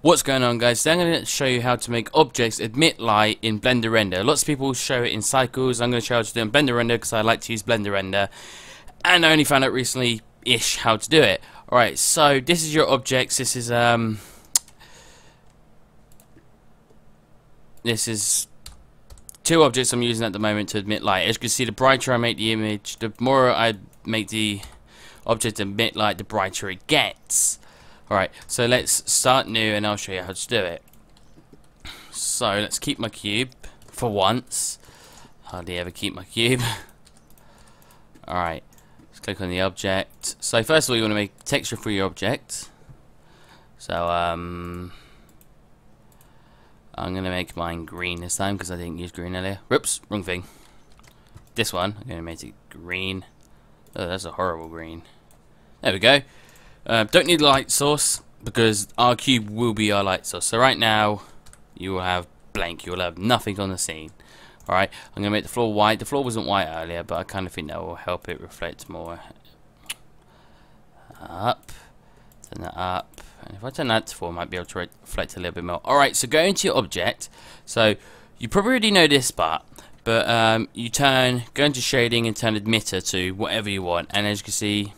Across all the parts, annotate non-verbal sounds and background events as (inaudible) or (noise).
What's going on guys, today I'm going to show you how to make objects emit light in Blender Render. Lots of people show it in Cycles, I'm going to show you how to do it in Blender Render because I like to use Blender Render. And I only found out recently-ish how to do it. Alright, so this is your objects, this is, um... This is two objects I'm using at the moment to emit light. As you can see, the brighter I make the image, the more I make the object emit light, the brighter it gets. Alright, so let's start new and I'll show you how to do it. So let's keep my cube for once. Hardly ever keep my cube. (laughs) Alright, let's click on the object. So first of all you want to make texture for your object. So um I'm gonna make mine green this time because I didn't use green earlier. Whoops, wrong thing. This one, I'm gonna make it green. Oh, that's a horrible green. There we go. Uh, don't need light source because our cube will be our light source. So right now you will have blank. You will have nothing on the scene. Alright, I'm going to make the floor white. The floor wasn't white earlier, but I kind of think that will help it reflect more. Up. Turn that up. And if I turn that to 4, I might be able to reflect a little bit more. Alright, so go into your object. So you probably already know this part. But um, you turn, go into shading and turn emitter to whatever you want. And as you can see,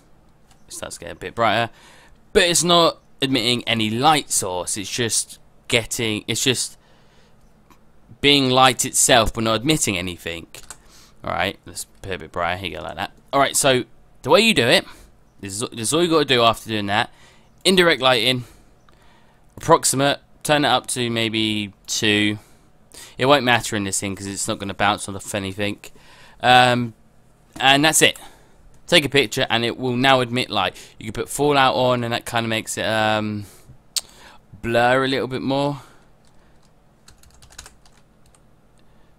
starts to get a bit brighter. But it's not admitting any light source. It's just getting, it's just being light itself, but not admitting anything. Alright, let's put a bit brighter. Here you go, like that. Alright, so the way you do it, this is, this is all you got to do after doing that. Indirect lighting, approximate, turn it up to maybe 2. It won't matter in this thing because it's not going to bounce off anything. Um, and that's it take a picture and it will now admit light. You can put fallout on and that kind of makes it um, blur a little bit more.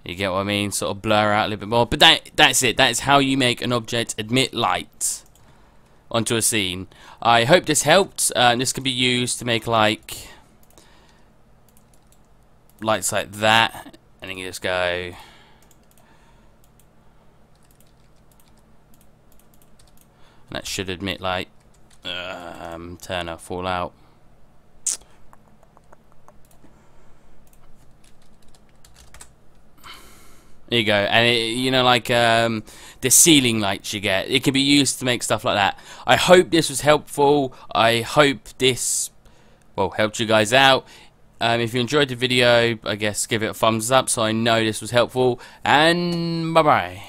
You get what I mean? Sort of blur out a little bit more. But that that's it. That is how you make an object admit light onto a scene. I hope this helped. Uh, this can be used to make like lights like that. And then you just go that should admit like um, Turner Fallout. There you go, and it, you know, like um, the ceiling lights you get, it can be used to make stuff like that. I hope this was helpful. I hope this, well, helped you guys out. Um, if you enjoyed the video, I guess give it a thumbs up so I know this was helpful. And bye bye.